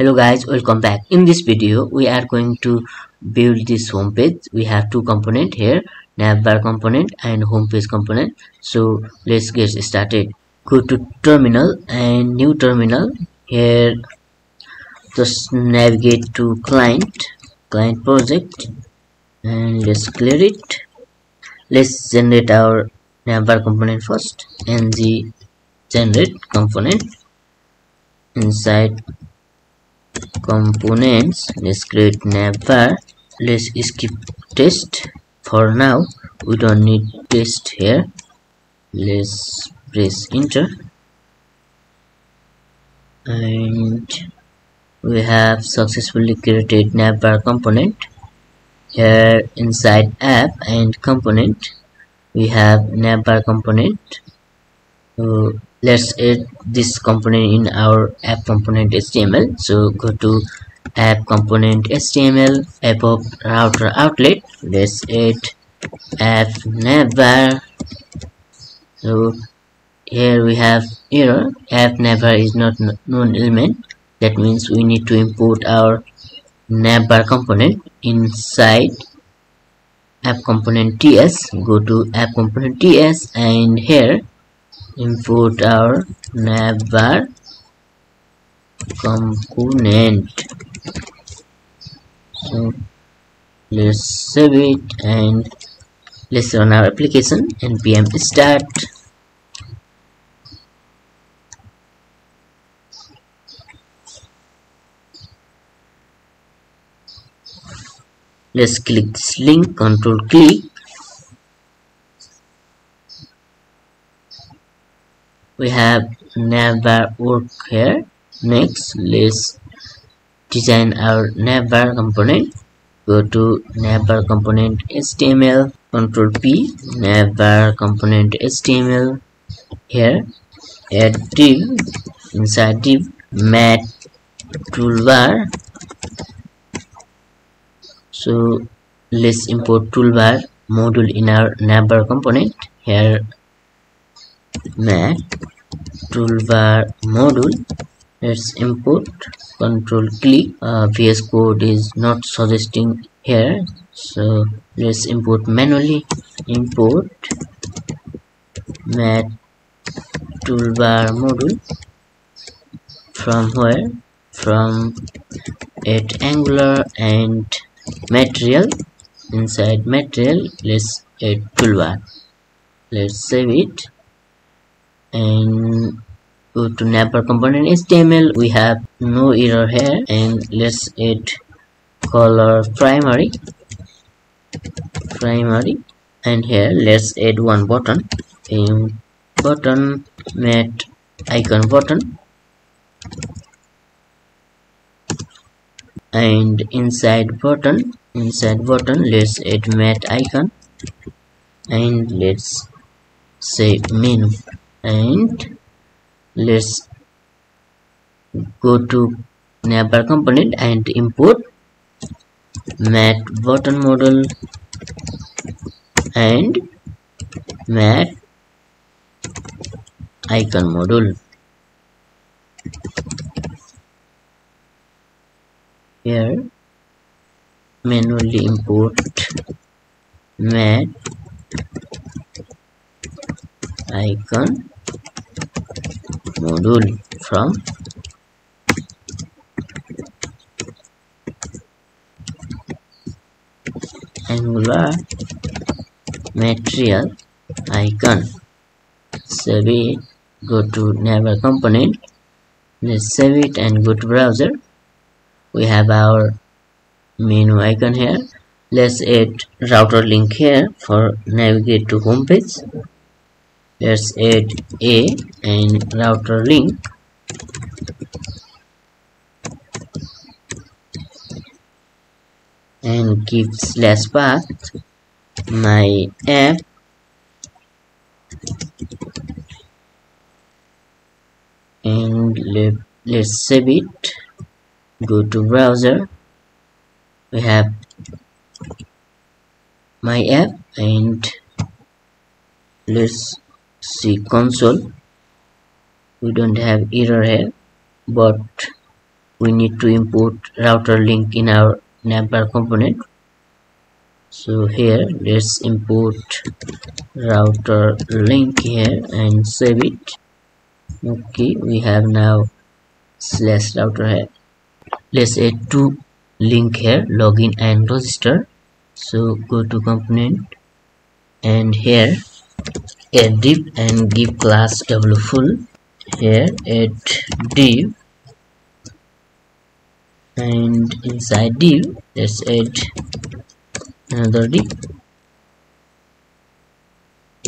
hello guys welcome back. In this video we are going to build this home page. We have two component here navbar component and home page component. So let's get started. Go to terminal and new terminal. Here just navigate to client client project and let's clear it. Let's generate our navbar component first ng generate component inside components. Let's create navbar let's skip test. For now we don't need test here. Let's press enter. And we have successfully created navbar component. Here inside app and component we have navbar component. So let's add this component in our app component html so go to app component html app of router outlet. Let's add app navbar so here we have error app navbar is not known element. That means we need to import our navbar component inside app component ts go to app component ts and here import our navbar component. So let's save it and let's run our application npm start. Let's click this link control click we have navbar work here next let's design our navbar component go to navbar component html control p navbar component html here add div inside div mat toolbar. So let's import toolbar module in our navbar component. Here mat toolbar module let's import control click. Uh, vs code is not suggesting here so let's import manually. Import mat toolbar module. From where? From at angular and material. Inside material let's add toolbar. Let's save it and go to navbar component html we have no error here. And let's add color primary. Primary. And here let's add one button. And button mat icon button. And inside button inside button let's add mat icon. And let's say menu and let's go to navbar component and import mat button module and mat icon module here manually import mat icon module from? Angular material icon. Save it go to navbar component let's save it and go to browser. We have our menu icon here. Let's add router link here for navigate to home page let's add a and router link. And give slash path my app. And let, let's save it. Go to browser. We have my app and let's see console. We don't have error here but we need to import router link in our navbar component. So here let's import router link here and save it. Okay we have now slash router here. Let's add two link here login and register. So go to component and here add div and give class w full here add div and inside div let's add another div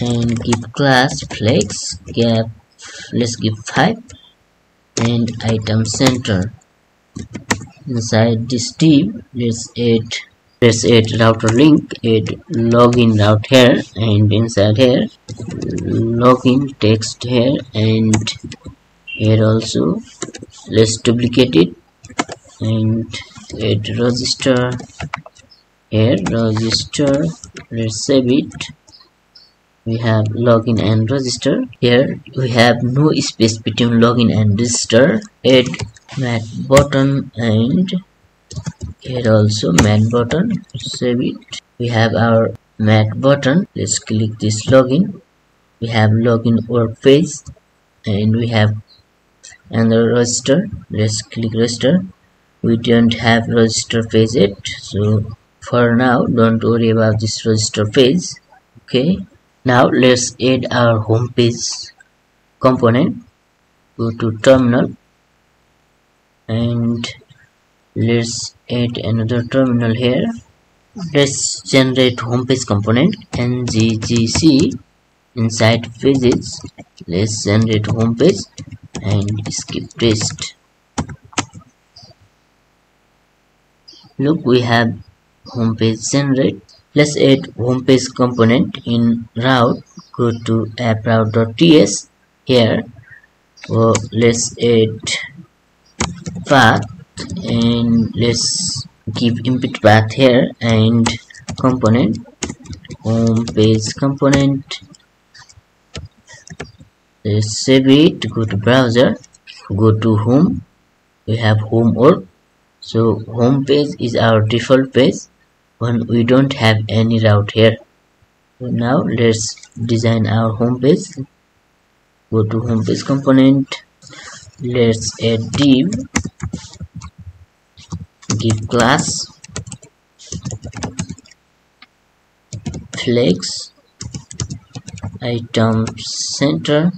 and give class flex gap let's give 5 and item center. Inside this div let's add let's add router link add login route here and inside here. Login text here and here also. Let's duplicate it and add register here register. Let's save it. We have login and register. Here we have no space between login and register. Add mat button and here also mat button save it. We have our mat button. Let's click this login. We have login work page and we have another register. Let's click register. We don't have register page yet so for now don't worry about this register page. Okay. Now let's add our home page component. Go to terminal and let's add another terminal here. Let's generate home page component nggc inside pages let's generate home page and skip test look we have home page generate. Let's add home page component in route. Go to app route.ts here well, let's add path and let's give input path here and component home page component. Let's save it go to browser. Go to home we have home work so home page is our default page when we don't have any route here. So now let's design our home page. Go to home page component. Let's add div give class flex. Item center.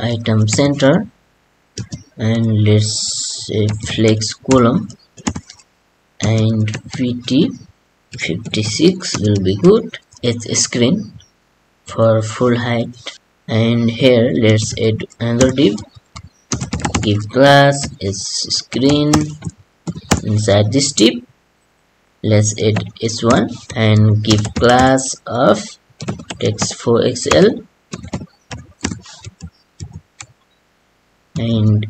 Item center. And let's say flex column. And pt 56 will be good. It's screen for full height and here let's add another div give class is screen inside this tip. Let's add s1 and give class of text 4xl and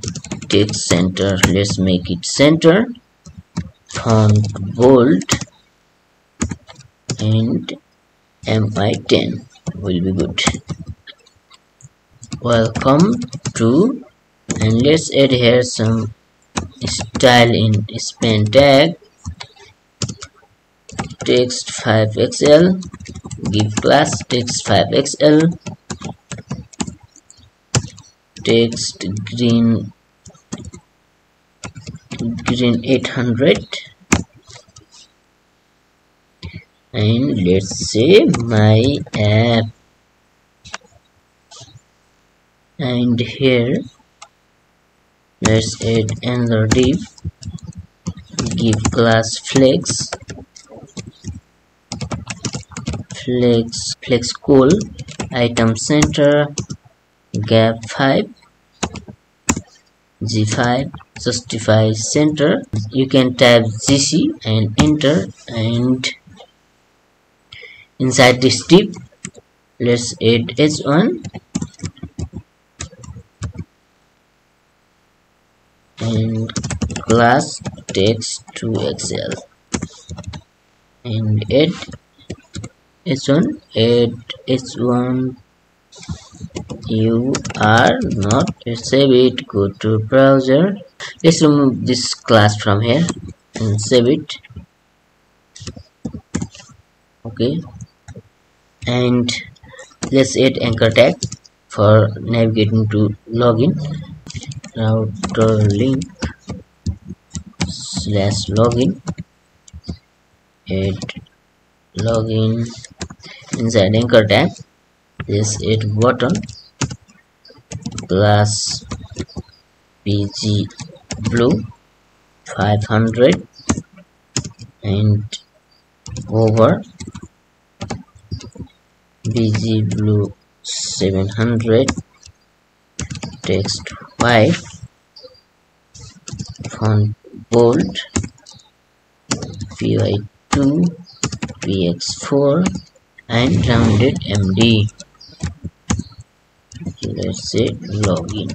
text center. Let's make it center. Font bold. And mi10 will be good. Welcome to let's add here some style in span tag text 5xl give class text 5xl text green green 800 and let's say my app. And here let's add another div give class flex. Flex flex col. Item center. Gap 5 g5 justify center. You can type gc and enter and inside this div let's add h1 and class text to excel and add h1 add h1 you are not save it. Go to browser. Let's remove this class from here and save it. Okay. And let's add anchor tag for navigating to login router link slash login. Add login. Inside anchor tag this add button. Plus bg blue 500 and over bg blue 700 text white font bold py2 px4 and rounded md let's say login.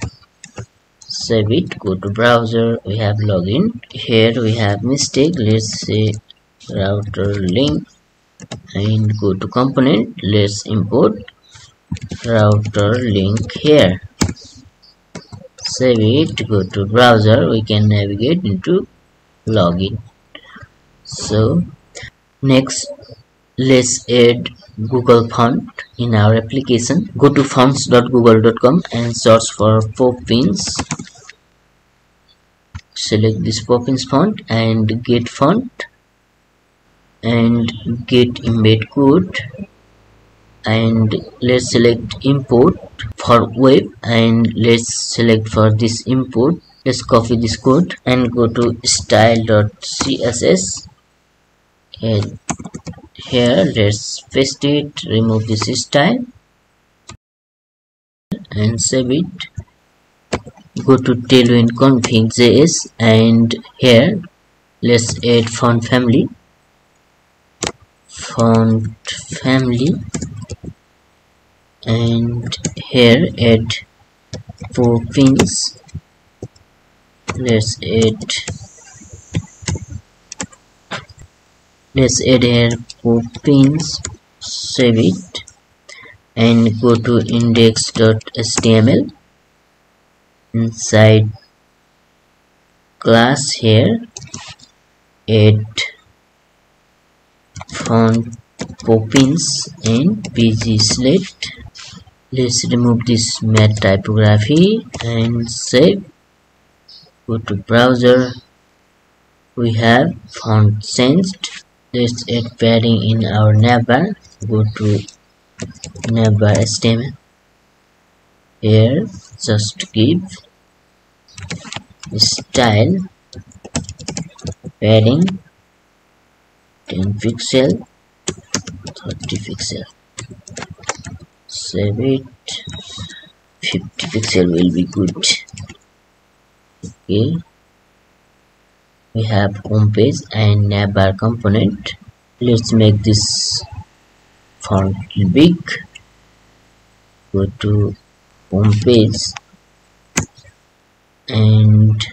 Save it. Go to browser. We have login. Here we have mistake. Let's say router link. And go to component. Let's import router link here save it go to browser we can navigate into login. So next let's add google font in our application. Go to fonts.google.com and search for poppins. Select this poppins font and get font and get embed code and let's select import for web and let's select for this import. Let's copy this code and go to style.css and here let's paste it remove this style and save it. Go to tailwind config.js and here let's add font family. Font family and here add poppins. Let's add let's add here four pins save it and go to index.html inside class here add font poppins and bg slate let's remove this mat typography and save. Go to browser. We have font changed. Let's add padding in our navbar go to navbar html here just give style padding 10 pixel 30 pixel save it 50 pixel will be good. Okay. We have home page and navbar component. Let's make this font big. Go to home page. And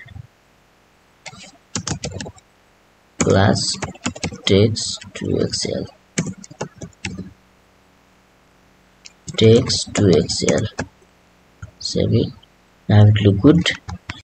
class text 2xl text 2xl. Save it now it look good